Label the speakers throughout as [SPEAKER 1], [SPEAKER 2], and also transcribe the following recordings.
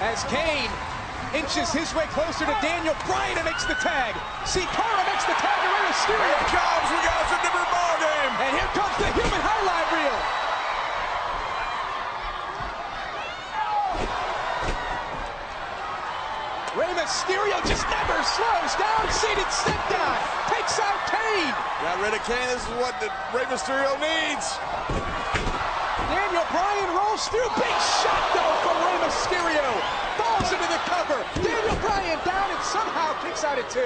[SPEAKER 1] As Kane inches his way closer to Daniel Bryan and makes the tag. Sin Cara makes the tag to Rey Mysterio.
[SPEAKER 2] Here it comes. We got us a different ball game.
[SPEAKER 1] And here comes the human highlight reel. Rey Mysterio just never slows down. Seated sit down. Takes out Kane.
[SPEAKER 2] Got rid of Kane. This is what the Rey Mysterio needs.
[SPEAKER 1] Daniel Bryan rolls through. Big shot though from Rey Mysterio. Falls into the cover. Daniel Bryan down and two.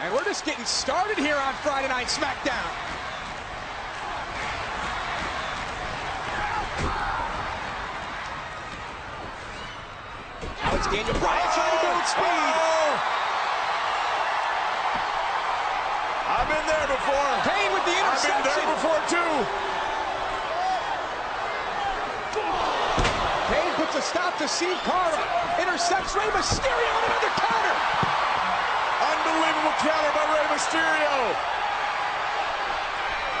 [SPEAKER 1] And we're just getting started here on Friday Night SmackDown. Now it's Daniel Bryan trying to build speed.
[SPEAKER 2] Oh. I've been there before.
[SPEAKER 1] Kane with the interception.
[SPEAKER 2] I've been there before too.
[SPEAKER 1] Kane puts a stop to Sin Cara. Intercepts Rey Mysterio on another counter.
[SPEAKER 2] Unbelievable counter by Rey Mysterio.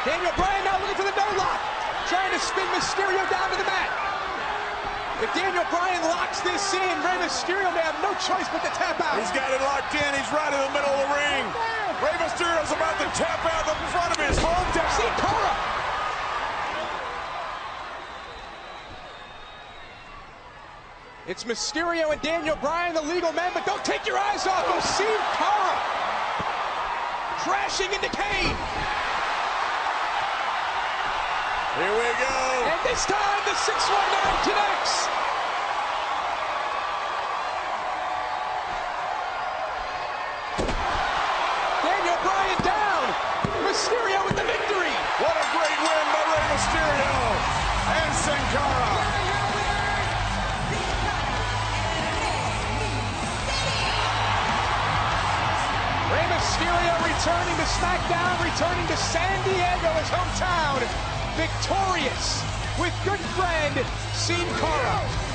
[SPEAKER 1] Daniel Bryan now looking for the no lock. Trying to spin Mysterio down to the mat. If Daniel Bryan locks this in, Rey Mysterio may have no choice but to tap out.
[SPEAKER 2] He's got it locked in. He's right in the middle of the ring. Rey Mysterio's about to tap out the front of his hometown.
[SPEAKER 1] Sin Cara. It's Mysterio and Daniel Bryan, the legal men, but don't take your eyes off of Sin Cara. Crashing into Kane.
[SPEAKER 2] Here we go.
[SPEAKER 1] And this time the 619 connects. Mysterio returning to SmackDown, returning to San Diego, his hometown, victorious with good friend Sin Cara.